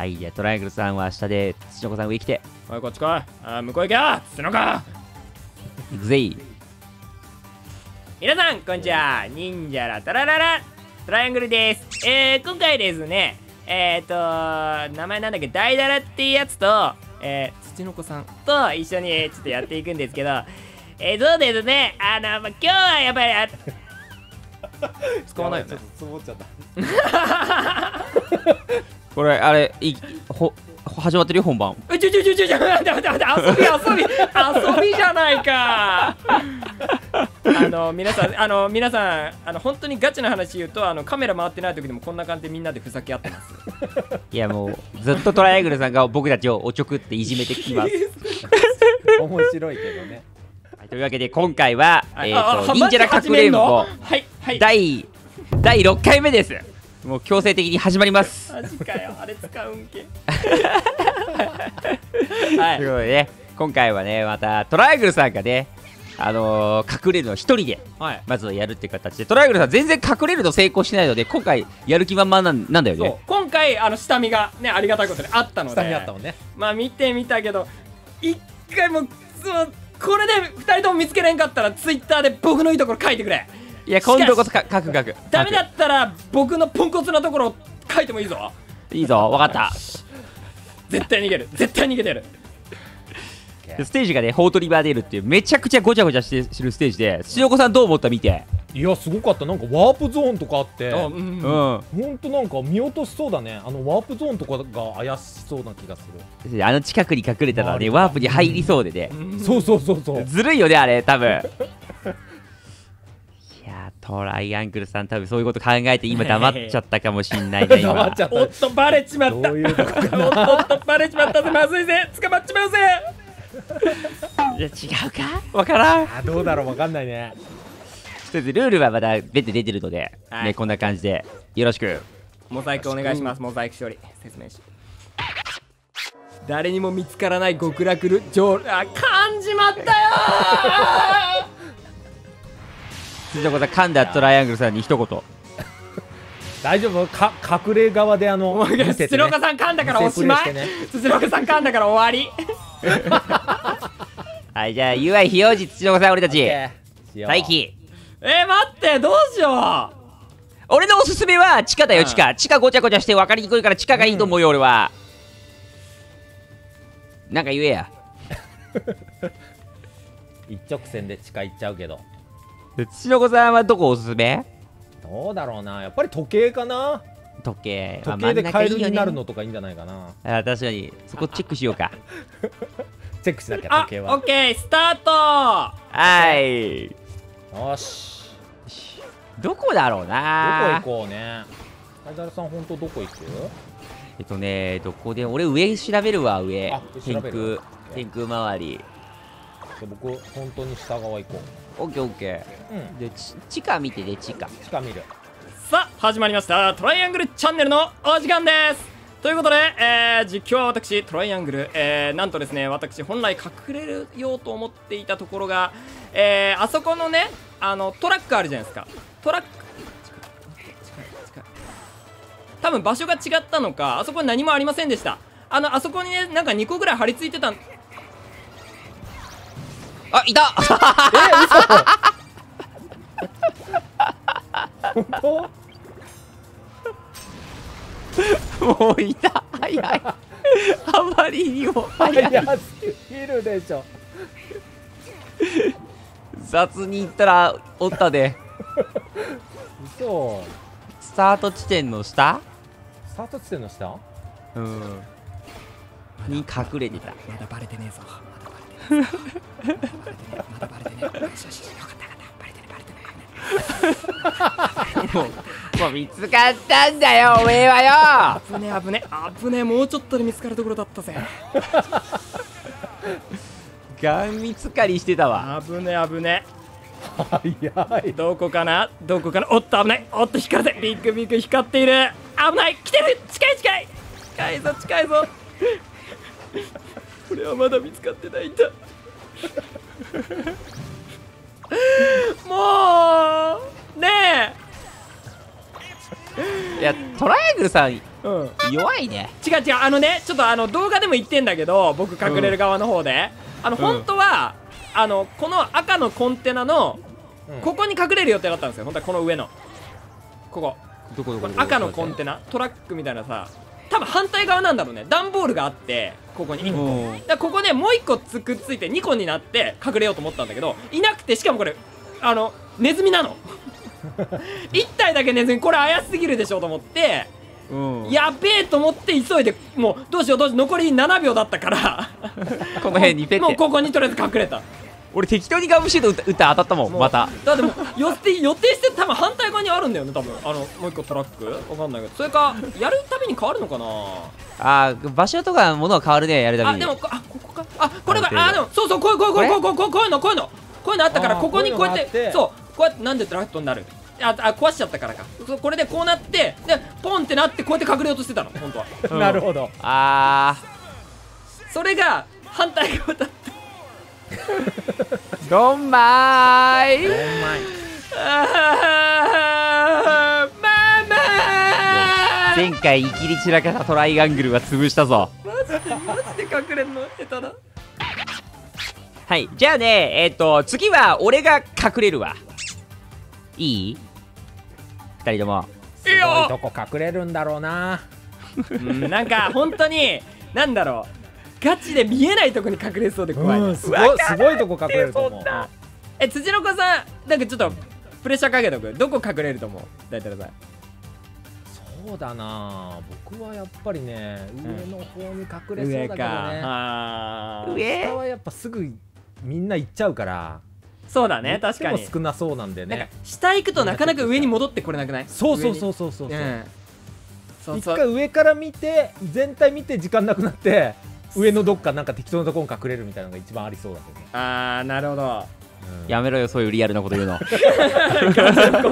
はいじゃあトライアングルさんは下で土の子さん上来て。おいこっち来い。あ向こう行けよ。つのか行くぜい。皆さんこんにちは。忍者らタラララ。トライアングルです。えー、今回ですねえっ、ー、と名前なんだっけ？ダイダラっていうやつとえー、土の子さんと一緒にちょっとやっていくんですけど えー、そうですね。あの、まあ、今日はやっぱりあ 使わないよね。つぼっちゃった これあれいほ始まってるよ本番。えちょちょちょちょちょ待って待って待って遊び遊び遊びじゃないか。あの皆さんあの皆さんあの本当にガチな話言うとあのカメラ回ってない時でもこんな感じでみんなでふざけ合ってます。いやもうずっとトライアングルさんが僕たちをおちょくっていじめてきます。面白いけどね。はいというわけで今回は、えー、と忍者らかくれんぼ。はいはい。第第6回目ですもう強制的に始まります。マジかよあれ使うんけ。ということでね今回はねまたトライアングルさんがねあのー隠れるの一人ではい。まずはやるっていう形でトライアングルさん全然隠れるの成功しないので今回やる気満々なんなんだよそう。ね今回あの下見がねありがたいことであったので。あったもんね。まあ見てみたけど一回もそのこれで2人とも見つけれんかったらツイッターで僕のいいところ書いてくれいや今度こそか書く書く。ダメだったら僕のポンコツなところ書いてもいいぞ。いいぞ分かった。絶対逃げる。絶対逃げてる。でステージがねホートリバーデールっていうめちゃくちゃごちゃごちゃしてるステージで土岡さんどう思った見て。いやすごかった。なんかワープゾーンとかあってあううん。ん。ほんとなんか見落としそうだね。あのワープゾーンとかが怪しそうな気がする。あの近くに隠れたらねワープに入りそうでね。そうそうそうそう。ずるいよねあれ多分トライアングルさん多分そういうこと考えて今黙っちゃったかもしんないね今 黙っちゃった。おっとバレちまった。どういうとこかおっとバレちまったぜまずいぜ捕まっちまうぜいや違うか？わからん。あどうだろうわかんないね。とりあえずルールはまだ別で出てるので、はい。ねこんな感じで。よろしく。モザイクお願いします。モザイク処理。説明し。誰にも見つからない極楽る上あ感じまったよ辻岡さん噛んだトライアングルさんに一言。大丈夫？か隠れ側であの見せてね。土岡さん噛んだからおしまい。見せプレイしてね。土岡さん噛んだから終わり。はいじゃあ UI 非表示辻岡さん俺たち。待機。えー、待ってどうしよ俺のおすすめは地下だようん。地下地下ごちゃごちゃして分かりにくいから地下がいいと思うよ俺は。なんか言えや。一直線で地下行っちゃうけど土岡さんはどこおすすめ？どうだろうな。やっぱり時計かな。時計。時計でカエルになるののとかいいんじゃないかな。あ確かに。そこチェックしようか。チェックしなきゃ時計は。オッケースタート。はい。よし。どこだろうどこな行こうね。ハイダルさん本当どこ行く？えっとねどこで俺上調べるわ上。あ天調べる。空天空周り。じゃあ僕本当に下側行こオッケーオッケううん。ーでち地下見てね地下。地下見る。さあ始まりました。トライアングルチャンネルのお時間です。ということで、えー実況は私トライアングル、えーなんとですね私本来隠れるようと思っていたところが、えーあそこのねあのトラックあるじゃないですか。トラック多分場所が違ったのかあそこに何もありませんでした。あのあそこにねなんか2個ぐらい張り付いてたんあいた。本当？もういた。早い。あまりにも早い。早すぎるでしょ。雑に言ったらおったで。嘘。スタート地点の下？スタート地点の下？うん。に隠れてた。まだバレてねえぞもうもう見つかったんだよおめえはよ。危ねえ危ねえ。危ねえもうちょっとで見つかるところだったぜ。ガン見つかりしてたわ。危ねえ危ね早えい。どこかな？どこかな？おっと危ない。おっと光るぜビッグビッグ光っている。危ない。来てる。近い近い。近いぞ近いぞ俺はまだ見つかってないんだ。もうねいやトライアングルさんうん。弱いね。違う違うあのねちょっとあの動画でも言ってんだけど僕隠れる側の方で、あのうん本当は、あのこの赤のコンテナのうん。ここに隠れる予定だったんですよ。本当はこの上の。ここ。どこどこれ赤のコンテナ。トラックみたいなさ多分反対側なんだろうね。段ボールがあってここに1個、うん。だここでもう1個つくっついて2個になって隠れようと思ったんだけどいなくてしかもこれあのネズミなの。1体だけネズミこれ怪しすぎるでしょと思ってうん。やべえと思って急いでもうどうしようどうしよう残り7秒だったから。この辺にペッもうてここにとりあえず隠れた俺適当にガムシュート打った当たったもんまた。だってもう予定予定して多分反対側にあるんだよね多分。あのもう一個トラック？わかんないけど。それかやるたびに変わるのかな？あー場所とかものは変わるねやるたびに。あでもこあここか。あこれがあでもそうそうこういうこういうこういうこういうこういうのこういうの。こういうのあったからここにこうやってそう。こうやってなんでドラフトになる？ああ壊しちゃったからか。これでこうなってでポンってなってこうやって隠れようとしてたの本当は。うん。なるほど。あそれが反対側だったーどんまーいお前あーママ前回イキリ散らかしたトライアングルは潰したぞ。マジでマジで隠れんの？下手だ。はいじゃあねえっ、と次は俺が隠れるわ。いい？二人とも。すごいとこ隠れるんだろうな。うんなんか本当になんだろうガチで見えないとこに隠れそうで怖い、うんすごいすごいとこ隠れると思う。え辻の子さんなんかちょっとプレッシャーかけとく？どこ隠れると思う？大体さん。そうだな。僕はやっぱりねん。上の方に隠れそうだけどね。あー。上下はやっぱすぐみんな行っちゃうから。そうだね確かに。少なそうなんでなんかね下行くとなかなか上に戻ってこれなくない？そうそうそううそうそうそう。うん。そう一そう。回上から見て全体見て時間なくなって上のどっかなんか適当なところに隠れるみたいなのが一番ありそうだけどね、ああなるほど。うん。やめろよそういうリアルなこと言うの。考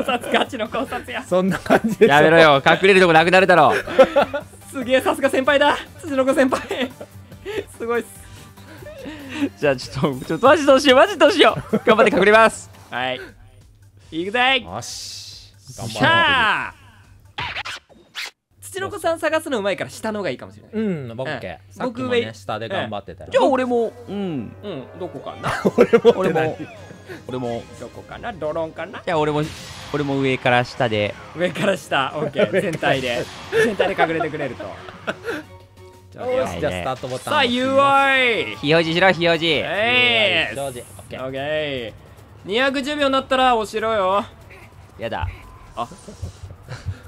察ガチの考察や。そんな感じでしょ。やめろよ隠れるとこなくなるだろすげえさすが先輩だ。辻の子先輩。すごいっす。じゃあちょっとちょっとマジどうしようマジどうしよう。頑張って隠れます。はい。行くぜよし。頑し張ろうゃあ土の子さん探すのうまいから下の方がいいかもしれない。うん僕え OK えさっきもね下で頑張ってたよ。じゃあ俺もうん。うんどこかな？俺も。俺もどこかな？ドローンかな？じゃあ俺も俺も上から下で。上から下。OK 全体で。全体で隠れてくれると。じゃあよはいしじゃあスタートボタンさあ UI 非表示しろ非表示えい上手 OK OK 210秒になったら押しろよ。やだ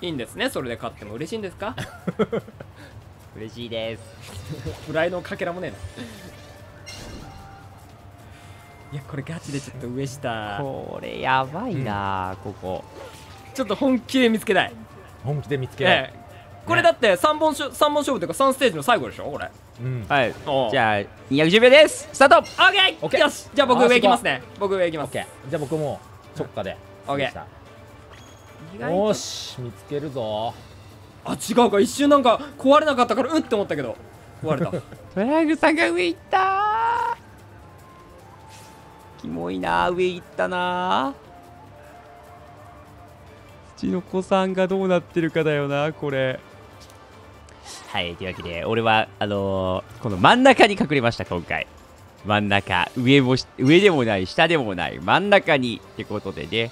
いいんですねそれで勝っても嬉しいんですか？嬉しいです。プライドのかけらもねえな。いやこれガチでちょっと上下。これやばいな、ここ。ちょっと本気で見つけたい。本気で見つけようええ。これだって3本しょ三本勝負というか3ステージの最後でしょこれ。うん。はい。じゃあ210秒です。スタート。オッケー。OK よし。じゃあ僕あ上行きますね。僕上行きます。じゃあ僕も直下で。た意外とよし見つけるぞ。あ違うか。一瞬なんか壊れなかったからうって思ったけど。壊れた。トライグさんが上行った。ーキモいな上行ったな。土の子さんがどうなってるかだよなこれ。はいというわけで俺はあのーこの真ん中に隠れました今回。真ん中上もし上でもない下でもない真ん中にってことでね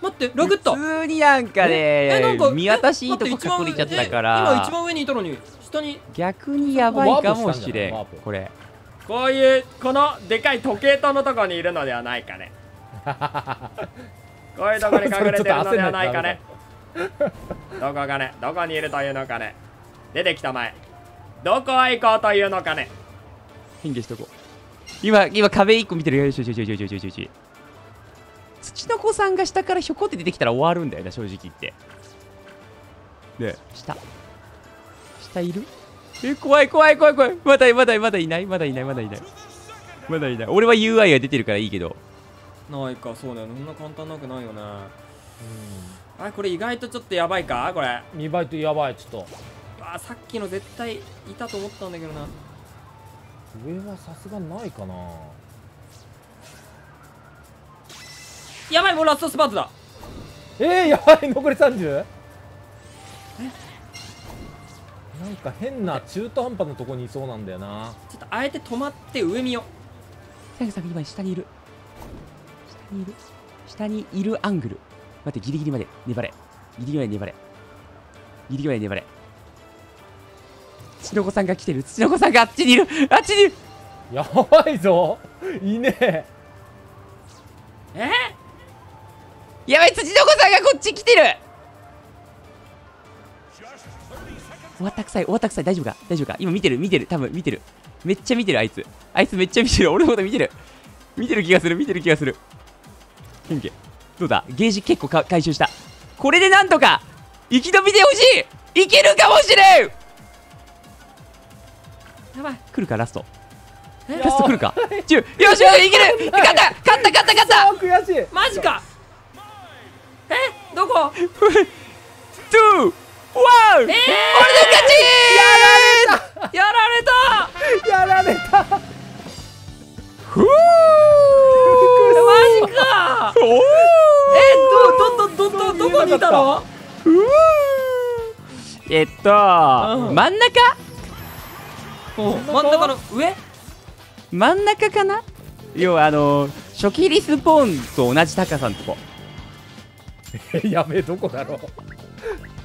待ってラグった普通になんかえなんかね見渡しいいとこ隠れちゃったか一番上え今ら一番上にいたのに下に。逆にやばいかもしれんこれ。こういうこのでかい時計塔のとこにいるのではないかね。こういうとこに隠れてるのではないかね。どこかね？どこにいるというのかね？出てきたまえ。どこへ行こうというのかね？変化しとこう。今今壁一個見てるよしよしよしよしよしよしよし土の子さんが下からひょこって出てきたら終わるんだよな正直言って。で下。下いる？え怖い怖い怖い怖い。まだまだまだいない。まだいないまだいない。まだいない。俺は UI が出てるからいいけど。ないかそうだよそんな簡単なくないよなあこれ意外とちょっとやばいか？これ。見栄えとやばいちょっと。あさっきの絶対いたと思ったんだけどな。上はさすがないかなやばいもうラストスパートだ。えー、やばい残り 30? なんか変な中途半端なとこにいそうなんだよな。ちょっとあえて止まって上見よさやかさん今下にいる。下にいる。下にいるアングル。待ってギリギリまで粘れ。ギリギリまで粘れ。ギリギリまで粘れ。土の子さんが来てる。土の子さんがあっちにいる。あっちにいる。やばいぞ。いいねえ？やばい土の子さんがこっち来てる。終わったくさい終わったくさい大丈夫か？大丈夫か？今見てる見てる多分見てる。めっちゃ見てるあいつ。あいつめっちゃ見てる。俺のこと見てる。見てる気がする見てる気がする。どうだ？ゲージ結構か回収した。これでなんとか生き延びてほしい！いけるかもしれん！やばい。来るかラスト。えラスト来るか？よしよしいける！勝った勝った勝った！勝ったあ悔しい。マジか2、1、えー、俺の勝ち！やられた！やられた！やられた！ふぅマジか！おえっと、ど、ど、ど、ど、どこにいたの？ふぅえっと、うん、真ん中？真ん中の上？真ん中かな？要はあの初期リスポーンと同じ高さのとこ。やべえどこだろう。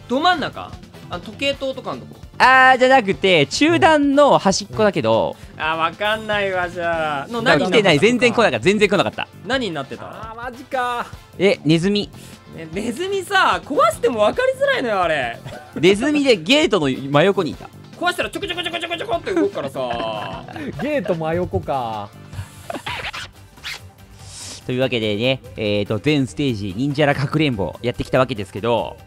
ど真ん中？あの時計塔とかのとこ？あーじゃなくて中段の端っこだけど、あわかんないわじゃあ。の何来てない全然来ないかった。全然来なかった。何になってたあーマジか。えネズミ。ねネズミさ壊しても分かりづらいのよあれ。ネズミでゲートの真横にいた壊したらちょこちょこちょこちょこちょこって動くからさゲート真横かというわけでね、えー、と全ステージ忍者らかくれんぼやってきたわけですけど、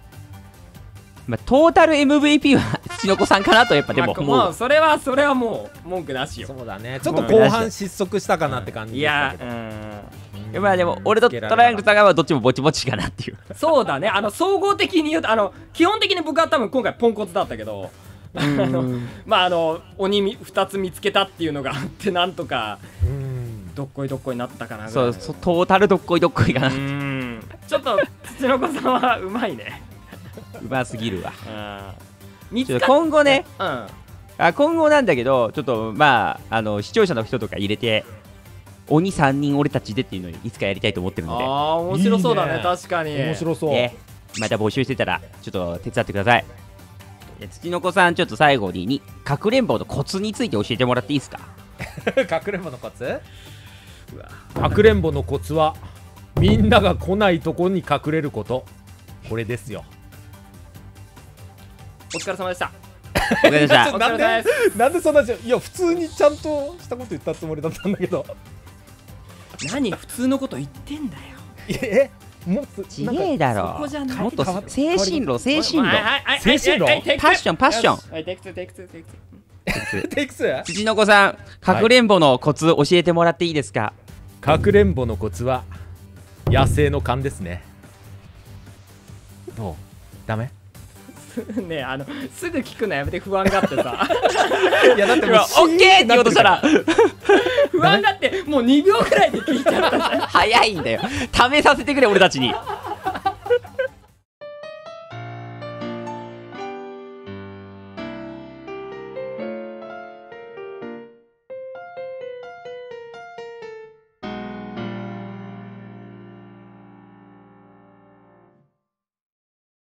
まあ、トータル MVP は 土の子さんかなとやっぱでも。まあもう。それはそれはもう文句なしよ。そうだね。ちょっと後半失速したかなって感じいでしたけど。やうん。うん。まあでも俺とトライアングルさんがどっちもぼちぼちかなっていう。そうだね。あの総合的に言うとあの基本的に僕は多分今回ポンコツだったけど あのまああの鬼み2つ見つけたっていうのがあってなんとかうんどっこいどっこいなったかなそうトータルどっこいどっこいかな。うーん。ちょっと土の子さんはうまいね。うますぎるわ。今後ね。うん。ああ今後なんだけどちょっとまああの視聴者の人とか入れて鬼3人俺たちでっていうのにいつかやりたいと思ってるので。あー面白そうだね。いいね。確かに。面白そう、ね、また募集してたらちょっと手伝ってください。え土の子さんちょっと最後ににかくれんぼのコツについて教えてもらっていいですか？かくれんぼのコツ？かくれんぼのコツはみんなが来ないとこに隠れること。これですよ。お疲れ様でした。お疲れ様でした。お疲れ様です。なんでそんなじゃいや普通にちゃんとしたこと言ったつもりだったんだけど。何普通のこと言ってんだよ。えもっとちげえだろ。そこじゃない。もっと精神論精神論。はいはいはい精神論？はいはいパッションパッションはい テイクス土の子さんかくれんぼのコツ教えてもらっていいですか、かくれんぼのコツは野生の勘ですね。どう？ダメ？ねえあのすぐ聞くのやめて不安がってさ。いやだって今オッケーって言おうとしたら。不安がってもう2秒くらいで聞いちゃった早いんだよ。試させてくれ俺たちに